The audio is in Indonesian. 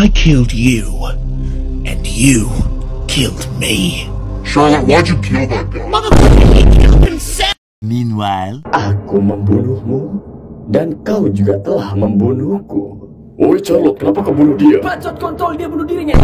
I killed you, and you killed me. Charlotte, why'd you kill that guy? Motherfucker, he killed himself! Meanwhile, Aku membunuhmu dan kau juga telah membunuhku. Oh, Woi Charlotte, kenapa kau bunuh dia? Bacot kontol dia bunuh dirinya.